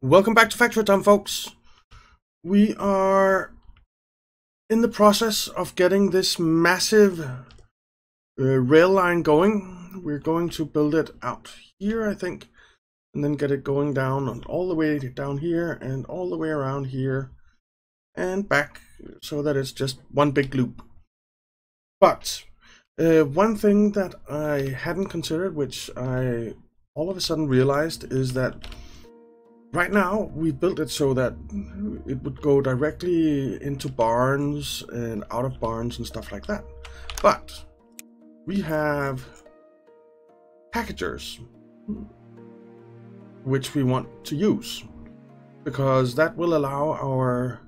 Welcome back to Factory Town, folks. We are in the process of getting this massive uh, rail line going. We're going to build it out here, I think, and then get it going down and all the way down here and all the way around here and back so that it's just one big loop. But uh, one thing that I hadn't considered, which I all of a sudden realized, is that right now we built it so that it would go directly into barns and out of barns and stuff like that. But we have packagers which we want to use because that will allow our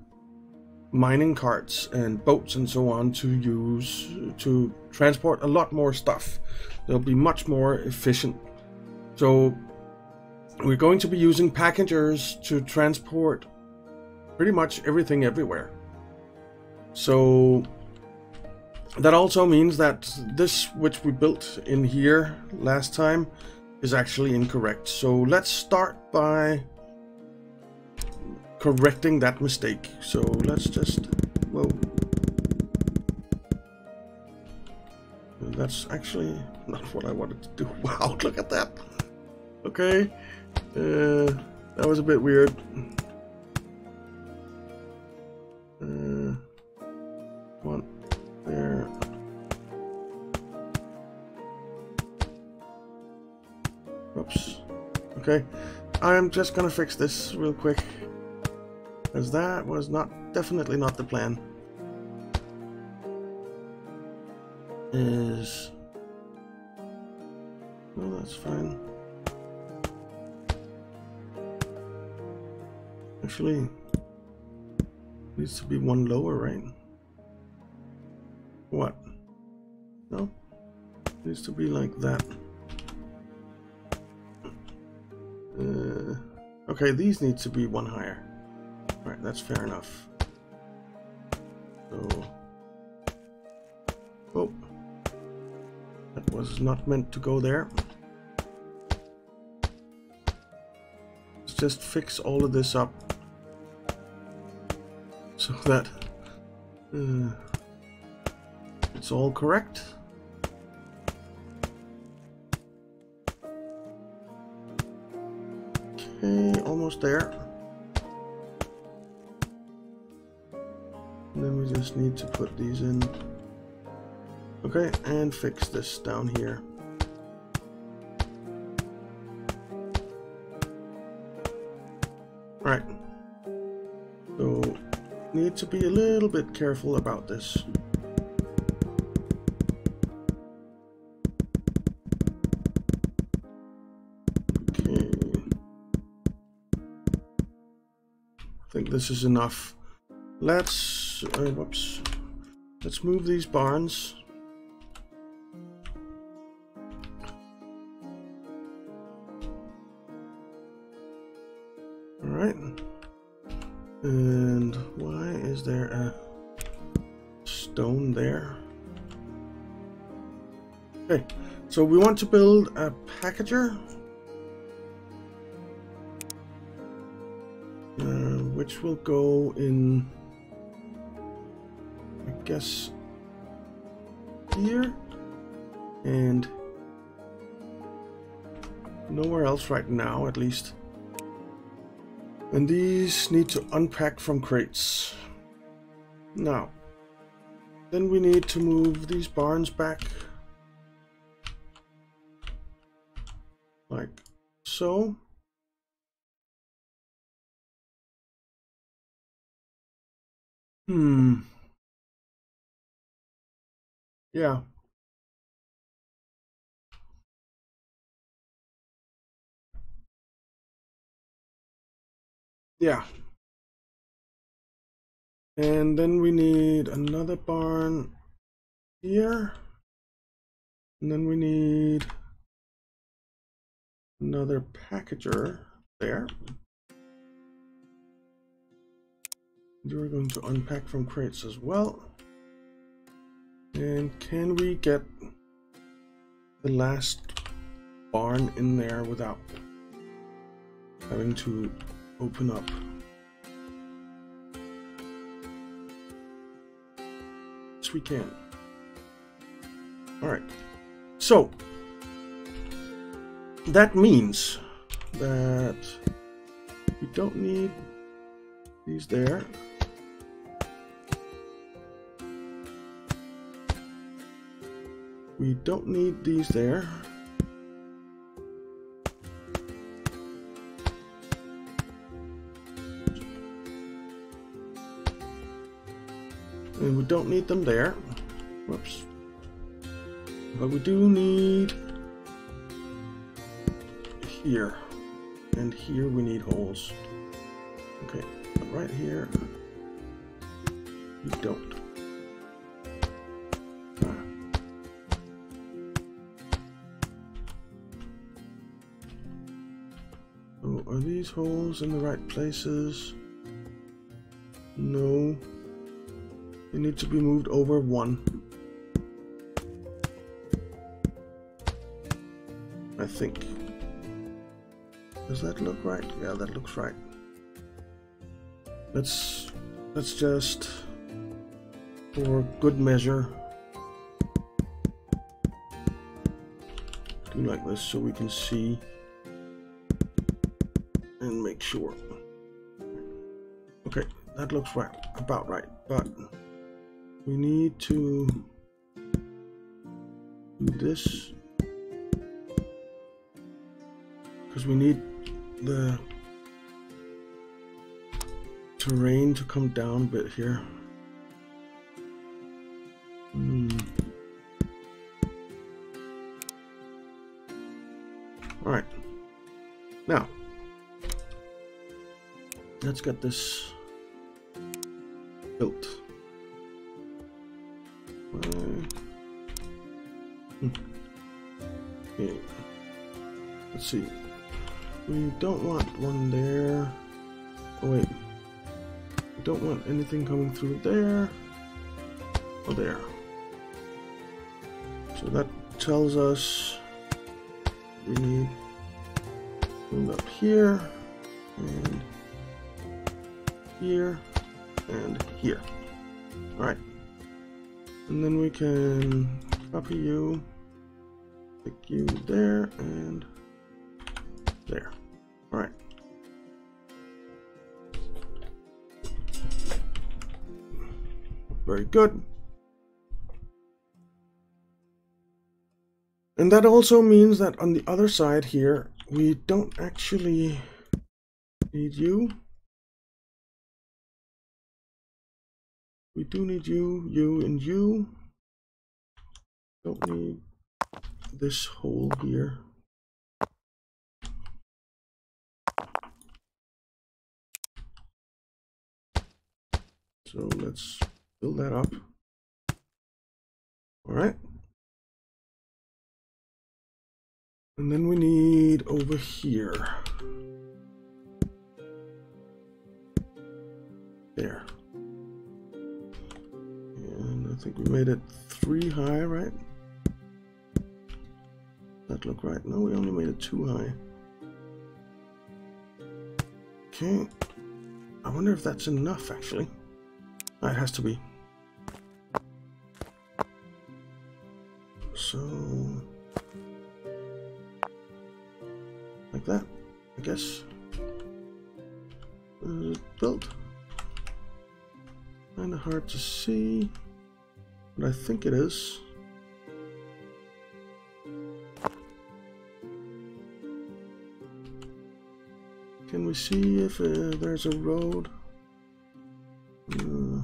mining carts and boats and so on to use to transport a lot more stuff. They'll be much more efficient. So we're going to be using packagers to transport pretty much everything everywhere. So that also means that this which we built in here last time is actually incorrect. So let's start by correcting that mistake. So let's just, well, That's actually not what I wanted to do. Wow, look at that. Okay, uh, that was a bit weird. Uh, one there. Oops. Okay, I'm just gonna fix this real quick. Because that was not, definitely not the plan. Is... Well, that's fine. Actually, needs to be one lower, right? What? No? It Needs to be like that. Uh, okay, these need to be one higher. Alright, that's fair enough. So... Oh. That was not meant to go there. Let's just fix all of this up. So that... Uh, it's all correct. Okay, almost there. And then we just need to put these in. Okay, and fix this down here. Need to be a little bit careful about this. Okay. I think this is enough. Let's, uh, whoops. Let's move these barns. Alright. And why is there a stone there? Okay, so we want to build a packager. Uh, which will go in, I guess, here and nowhere else right now, at least. And these need to unpack from crates. Now, then we need to move these barns back. Like so. Hmm. Yeah. Yeah. And then we need another barn here. And then we need another packager there. You're going to unpack from crates as well. And can we get the last barn in there without having to open up. Yes, we can. Alright. So, that means that we don't need these there. We don't need these there. We don't need them there. Whoops. But we do need here. And here we need holes. Okay, right here. We don't. Ah. Oh, are these holes in the right places? No. They need to be moved over one. I think. Does that look right? Yeah, that looks right. Let's let's just for good measure do like this so we can see and make sure. Okay, that looks right, about right, but we need to do this because we need the terrain to come down a bit here. Hmm. All right. Now, let's get this built. See. We don't want one there. Oh wait. We don't want anything coming through there or there. So that tells us we need move up here and here and here. Alright. And then we can copy you, stick you there and good. And that also means that on the other side here, we don't actually need you. We do need you, you, and you. Don't need this hole here. So let's build that up. All right. And then we need over here. There. And I think we made it three high, right? That look right? No, we only made it two high. Okay. I wonder if that's enough, actually. It has to be. So, like that, I guess. Uh, built. Kind of hard to see, but I think it is. Can we see if uh, there's a road? Uh,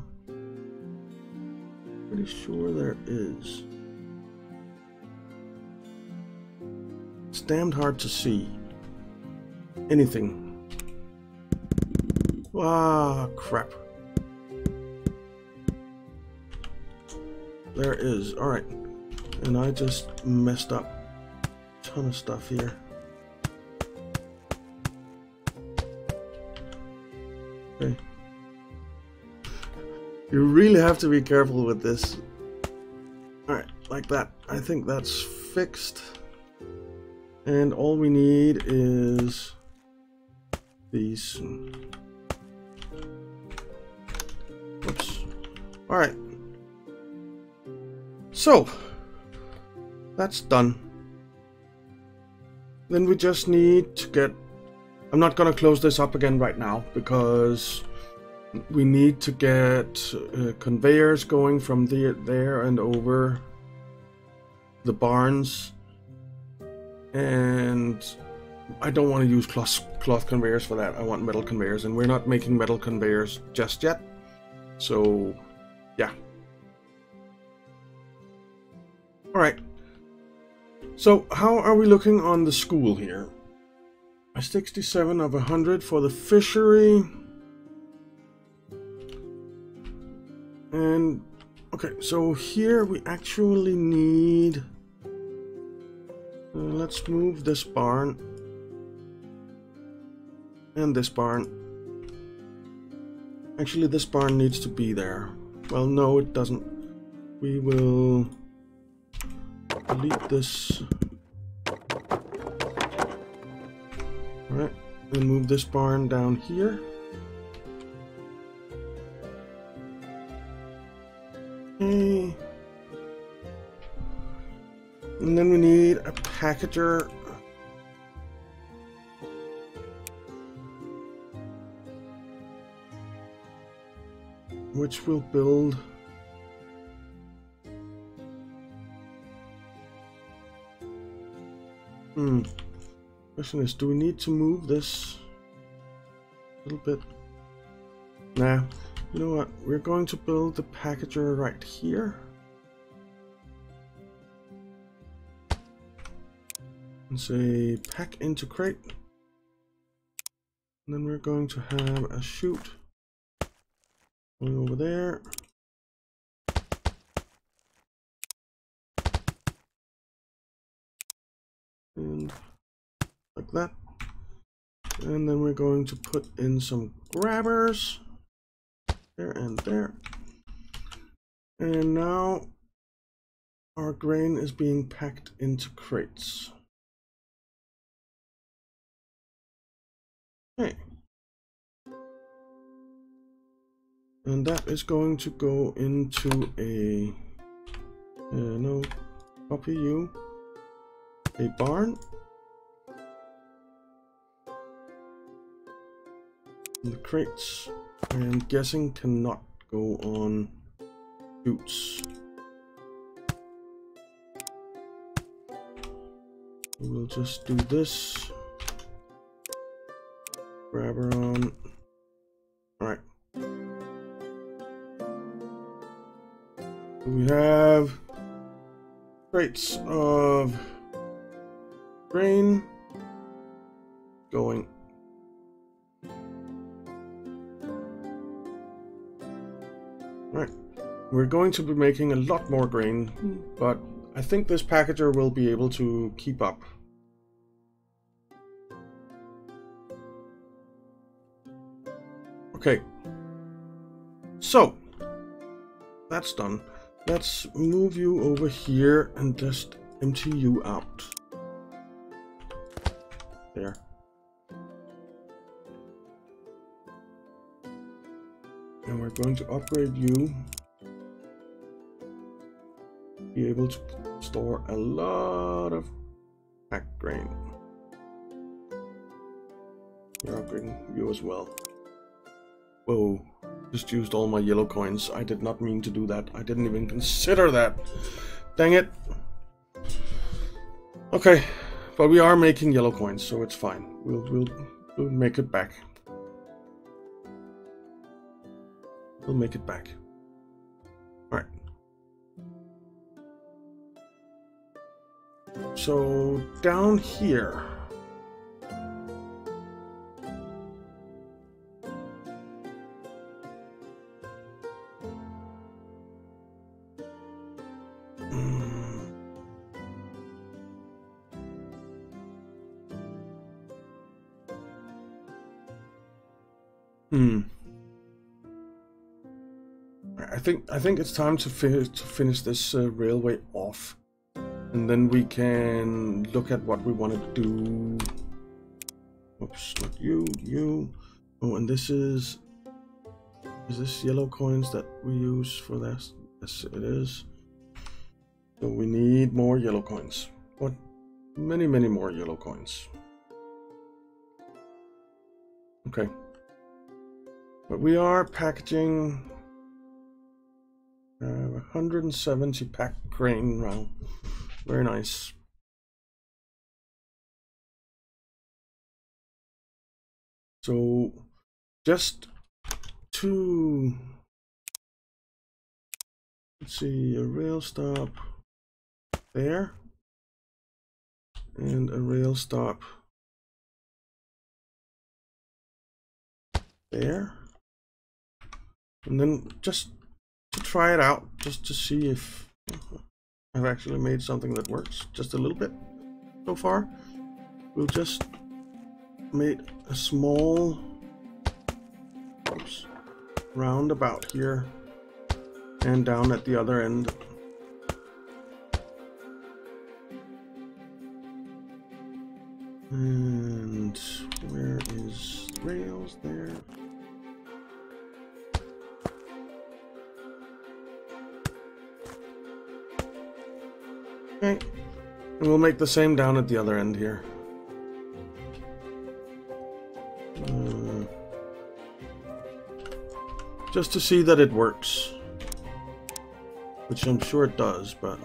pretty sure there is. Damned hard to see anything. Ah, crap. There is. Alright. And I just messed up a ton of stuff here. Okay. You really have to be careful with this. Alright, like that. I think that's fixed. And all we need is these. Oops. All right. So, that's done. Then we just need to get... I'm not going to close this up again right now because we need to get uh, conveyors going from there, there and over the barns. And I don't want to use cloth, cloth conveyors for that. I want metal conveyors, and we're not making metal conveyors just yet. So, yeah. Alright. So, how are we looking on the school here? A 67 of 100 for the fishery. And, okay, so here we actually need... Let's move this barn. And this barn. Actually, this barn needs to be there. Well, no, it doesn't. We will delete this. Alright, and move this barn down here. Okay. And then we need a packager which will build Hmm. Question is, do we need to move this a little bit? Nah. You know what? We're going to build the packager right here. Say pack into crate. And then we're going to have a chute Going over there. And like that. And then we're going to put in some grabbers. There and there. And now our grain is being packed into crates. Okay. and that is going to go into a uh, no copy you. A barn. And the crates I'm guessing cannot go on boots we'll just do this grabber um, Alright. We have crates of grain going. Right. We're going to be making a lot more grain, hmm. but I think this packager will be able to keep up. Okay. So, that's done. Let's move you over here and just empty you out. There. And we're going to upgrade you. Be able to store a lot of packed grain. We're upgrading you as well. Whoa. Just used all my yellow coins. I did not mean to do that. I didn't even consider that. Dang it. Okay, but we are making yellow coins, so it's fine. We'll we'll we'll make it back. We'll make it back. All right. So down here. I think it's time to finish to finish this uh, railway off, and then we can look at what we want to do Oops, not you, you. Oh, and this is... Is this yellow coins that we use for this? Yes, it is. So we need more yellow coins. What? Many, many more yellow coins. Okay. But we are packaging uh, 170 pack grain now. Very nice. So just to let's see a rail stop there and a rail stop there and then just try it out just to see if I've actually made something that works just a little bit so far we'll just made a small oops, roundabout here and down at the other end. We'll make the same down at the other end here. Hmm. just to see that it works. Which I'm sure it does, but...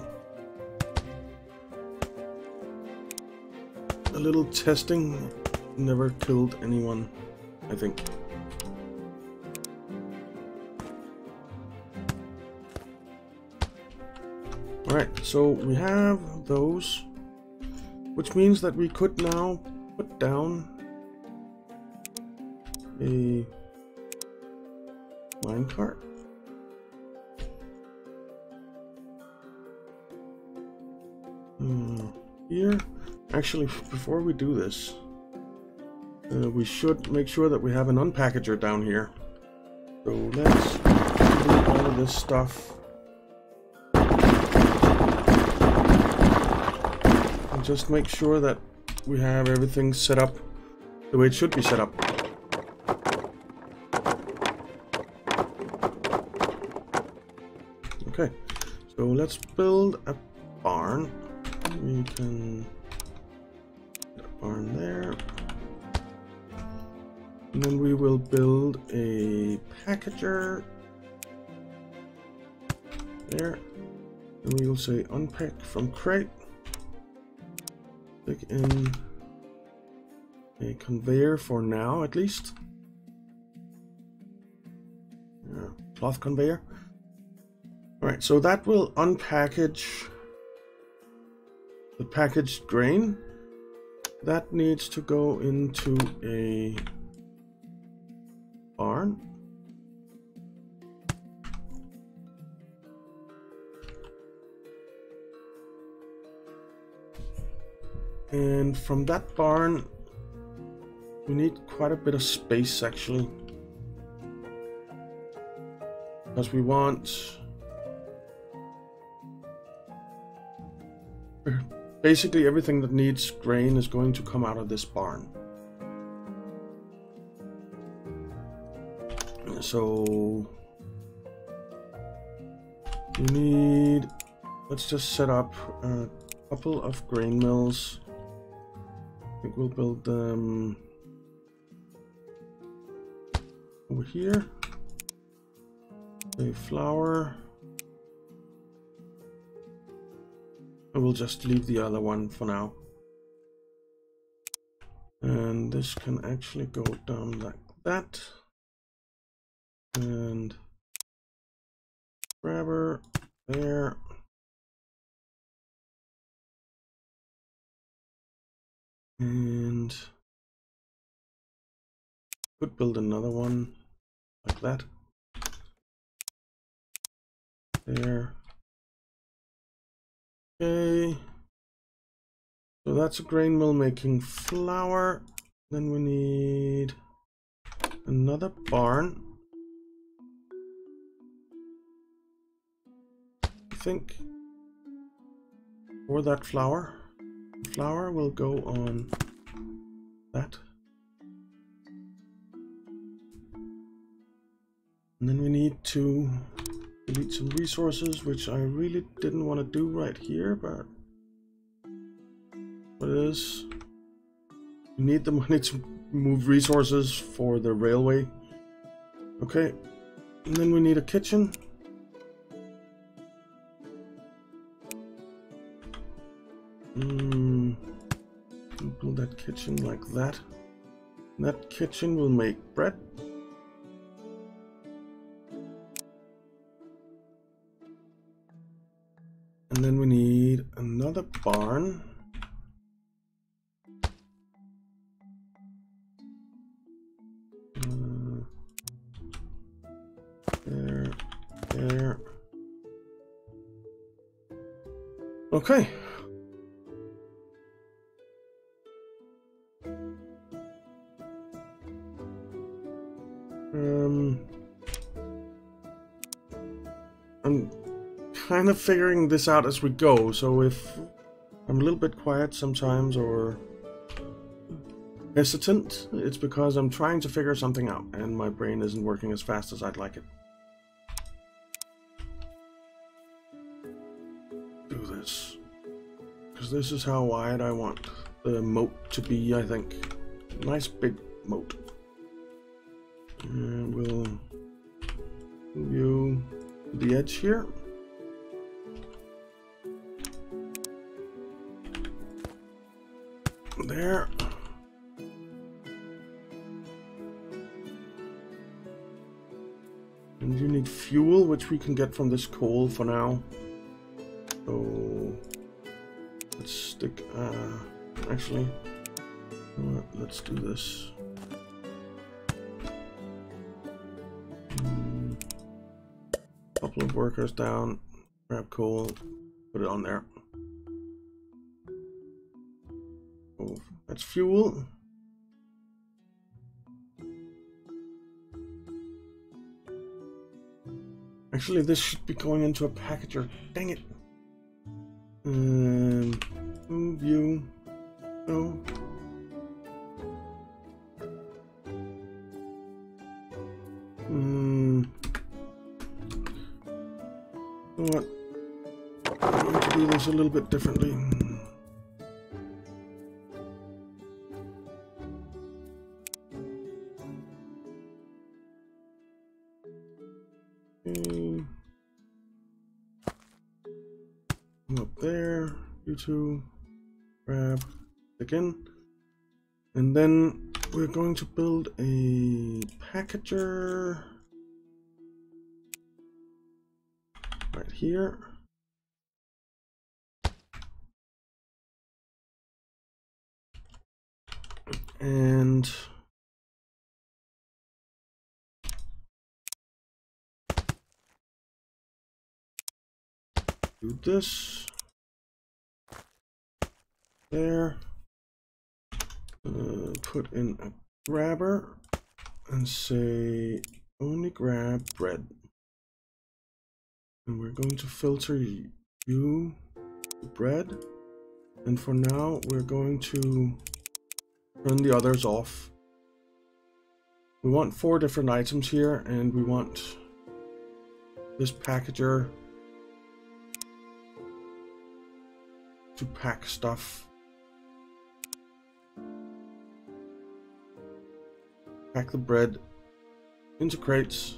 A little testing never killed anyone, I think. Alright, so we have those, which means that we could now put down a minecart? Hmm, here, actually, before we do this, uh, we should make sure that we have an unpackager down here. So let's do all of this stuff. Just make sure that we have everything set up the way it should be set up. Okay, so let's build a barn. We can a barn there. And then we will build a packager there. And we will say unpack from crate. Stick in a conveyor for now at least. Yeah, cloth conveyor. Alright, so that will unpackage the packaged grain. That needs to go into a barn. And from that barn, we need quite a bit of space actually. Because we want Basically everything that needs grain is going to come out of this barn. So we need, let's just set up a couple of grain mills. Think we'll build them over here. A flour. I will just leave the other one for now. And this can actually go down like that. And grabber there. And could build another one like that. There. Okay. So that's a grain mill making flour. Then we need another barn. I think for that flour, flour will go on that. And then we need to delete some resources, which I really didn't want to do right here, but what is? We you need the money to move resources for the railway. Okay, and then we need a kitchen. Mm. That kitchen like that. That kitchen will make bread. And then we need another barn. Uh, there, there. Okay. Of figuring this out as we go, so if I'm a little bit quiet sometimes or hesitant, it's because I'm trying to figure something out and my brain isn't working as fast as I'd like it. Do this. Because this is how wide I want the moat to be, I think. Nice big moat. And we'll move you the edge here. There. And you need fuel, which we can get from this coal for now. So let's stick. Uh, actually, let's do this. couple of workers down, grab coal, put it on there. Fuel. Actually, this should be going into a packager. Dang it. Um, move you. No. Hmm. What? I'm going to do this a little bit differently. Two, grab again, and then we're going to build a packager. right here. And do this there. Uh, put in a grabber and say only grab bread. And we're going to filter you bread. And for now we're going to turn the others off. We want four different items here and we want this packager to pack stuff pack the bread into crates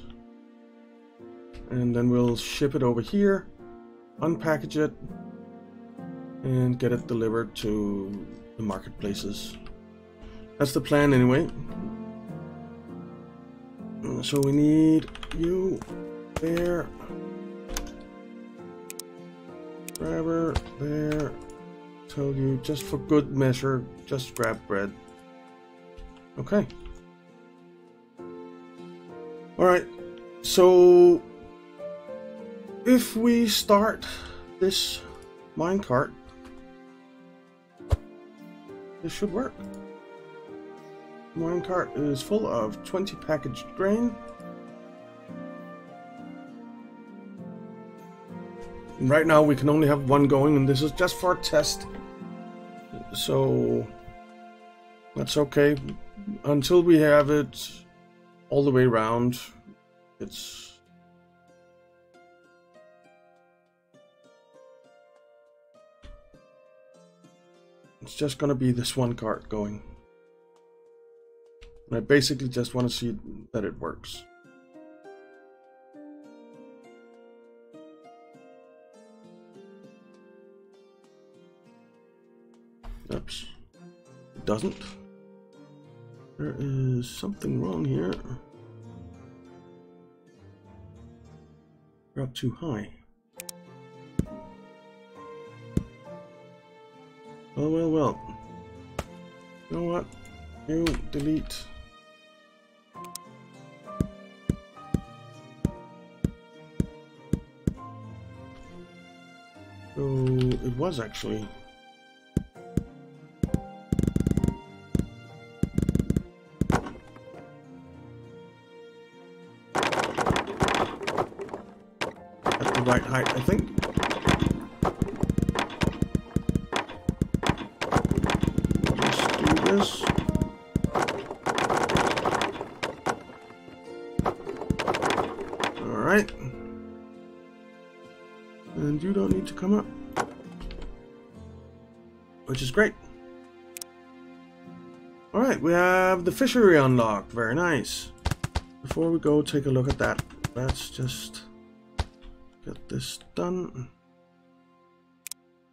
and then we'll ship it over here, unpackage it, and get it delivered to the marketplaces. That's the plan anyway. Uh, so we need you there, grabber there. Tell you just for good measure, just grab bread. Okay. All right. So if we start this minecart, this should work. Minecart is full of 20 packaged grain. And right now we can only have one going and this is just for a test. So that's okay. Until we have it all the way around, it's it's just gonna be this one cart going. And I basically just want to see that it works. Oops. It doesn't. There is something wrong here. We're up too high. Well, well, well. You know what? You delete. So it was actually And you don't need to come up. Which is great. Alright, we have the fishery unlocked. Very nice. Before we go take a look at that, let's just get this done.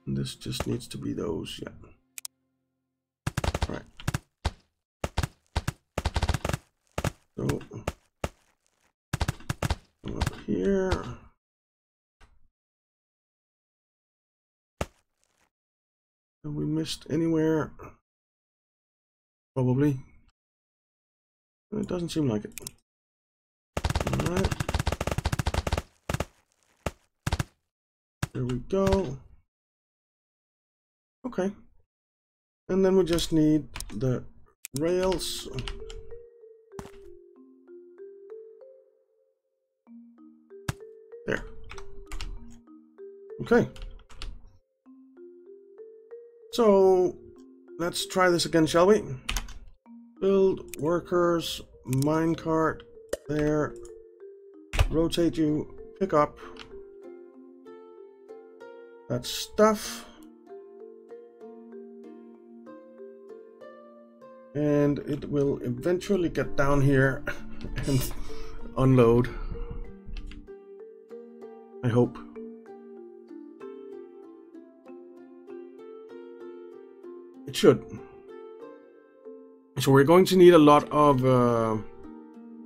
And this just needs to be those, yeah. Right. So, come up here. Missed anywhere? Probably. It doesn't seem like it. Alright. There we go. Okay. And then we just need the rails. There. Okay. So let's try this again, shall we? Build workers, minecart, there. Rotate you, pick up that stuff. And it will eventually get down here and unload. I hope. It should. So we're going to need a lot of uh,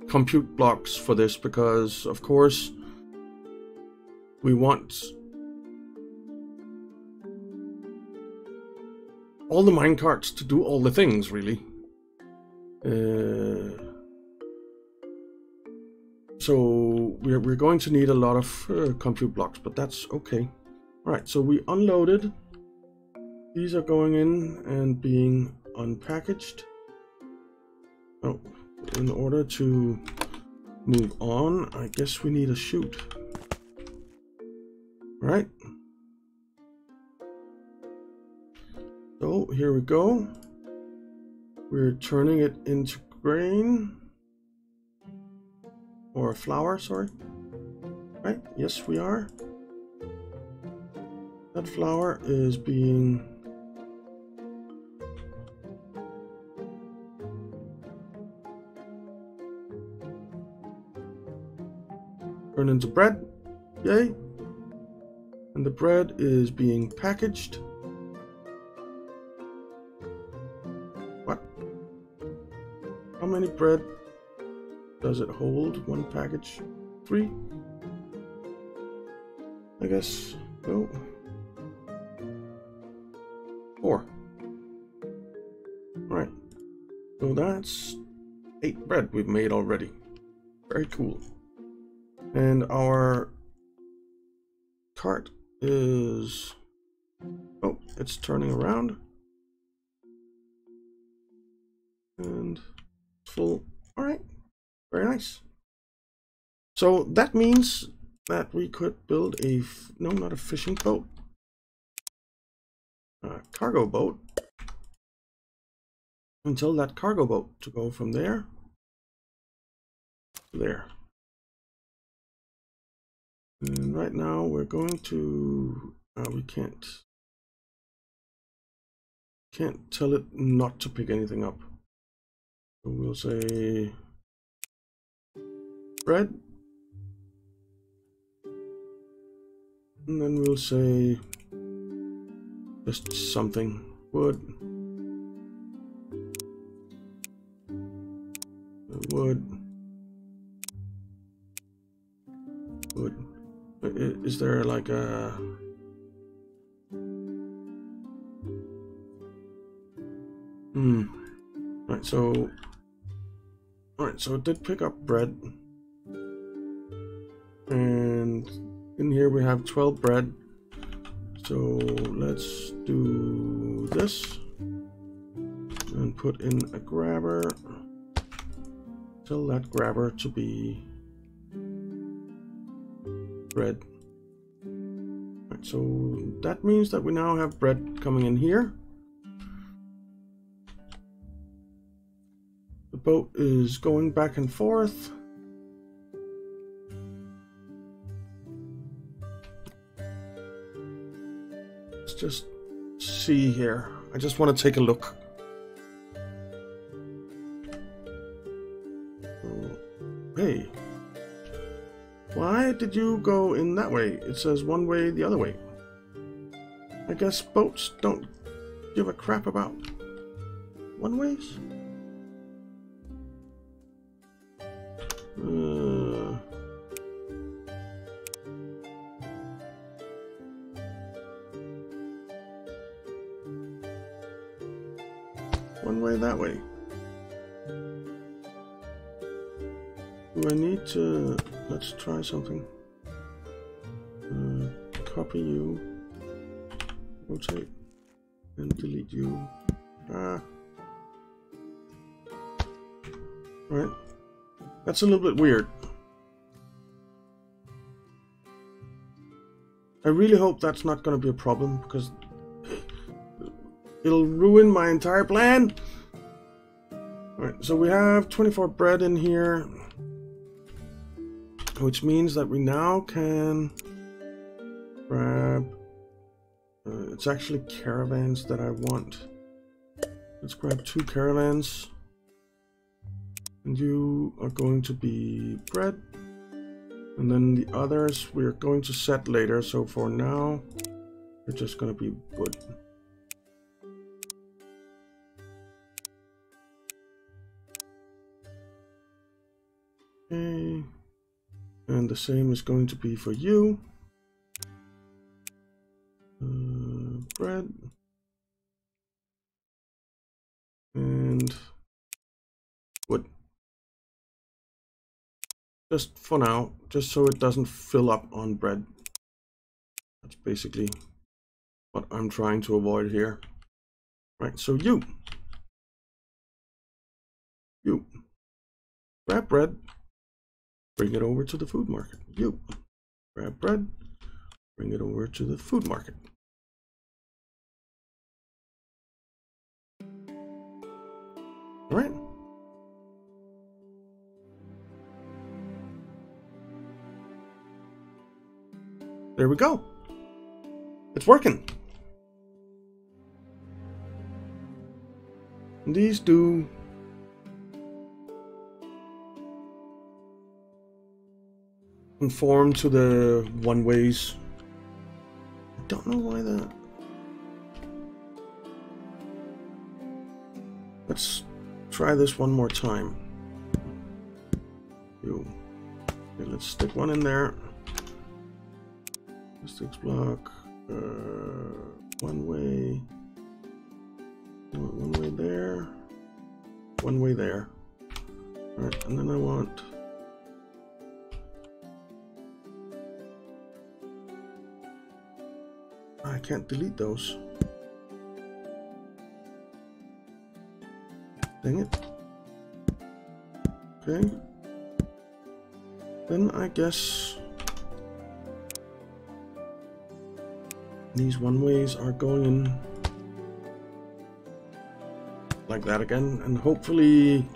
compute blocks for this because, of course, we want all the minecarts to do all the things, really. Uh, so we're, we're going to need a lot of uh, compute blocks, but that's okay. All right, so we unloaded. These are going in and being unpackaged. Oh, in order to move on, I guess we need a chute. Right. So here we go. We're turning it into grain. Or flour, sorry. Right? Yes, we are. That flour is being into bread. Yay. And the bread is being packaged. What? How many bread does it hold? One package? Three? I guess. No. Four. Right. So that's eight bread we've made already. Very cool. And our cart is... Oh, it's turning around. And full. Alright. Very nice. So that means that we could build a... No, not a fishing boat. A cargo boat. Until that cargo boat to go from there to there. And right now we're going to, uh, we can't, can't tell it not to pick anything up. So we'll say bread. And then we'll say just something. Wood. Wood. Wood. Is there like a... Hmm. Right, so... Alright, so it did pick up bread. And in here we have 12 bread. So let's do this. And put in a grabber. Tell that grabber to be bread. Right, so that means that we now have bread coming in here. The boat is going back and forth. Let's just see here. I just want to take a look. Did you go in that way? It says one way the other way. I guess boats don't give a crap about one ways? Something. Uh, copy you. Rotate. And delete you. Ah. Right. That's a little bit weird. I really hope that's not going to be a problem because it'll ruin my entire plan. Alright, so we have 24 bread in here which means that we now can grab uh, it's actually caravans that I want. Let's grab two caravans. And you are going to be bread and then the others we're going to set later. So for now they're just going to be wood and the same is going to be for you. Uh, bread. And wood. Just for now, just so it doesn't fill up on bread. That's basically what I'm trying to avoid here. Right, so you. You. Grab bread. Bring it over to the food market. You grab bread, bring it over to the food market. All right. There we go. It's working. These do conform to the one ways. I don't know why that. Let's try this one more time. Okay, let's stick one in there. Sticks block. Uh, one way. One way there. One way there. Alright, and then I want I can't delete those. Dang it. Okay. Then I guess these one ways are going in like that again and hopefully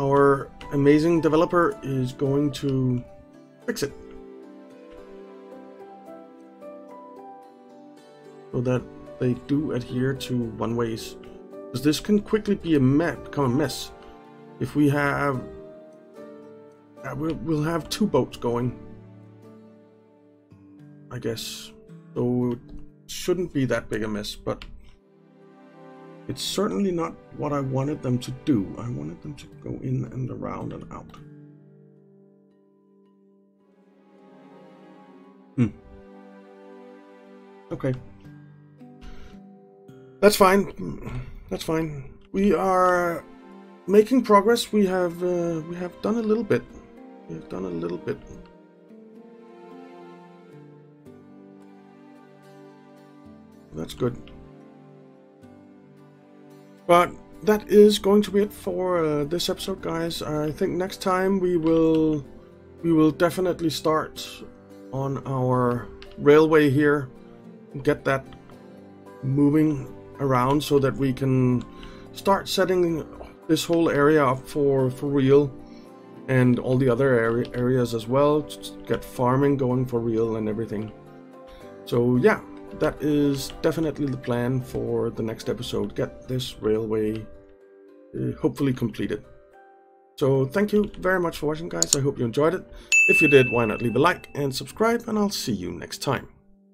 our amazing developer is going to fix it. That they do adhere to one ways. Because this can quickly be a mess, become a mess. If we have... Uh, we'll, we'll have two boats going. I guess. So it shouldn't be that big a mess, but... It's certainly not what I wanted them to do. I wanted them to go in and around and out. Hmm. Okay. That's fine. That's fine. We are making progress. We have uh, we have done a little bit. We have done a little bit. That's good. But that is going to be it for uh, this episode, guys. I think next time we will we will definitely start on our railway here, and get that moving around so that we can start setting this whole area up for, for real and all the other area, areas as well get farming going for real and everything. So yeah that is definitely the plan for the next episode. Get this railway uh, hopefully completed. So thank you very much for watching guys. I hope you enjoyed it. If you did why not leave a like and subscribe and i'll see you next time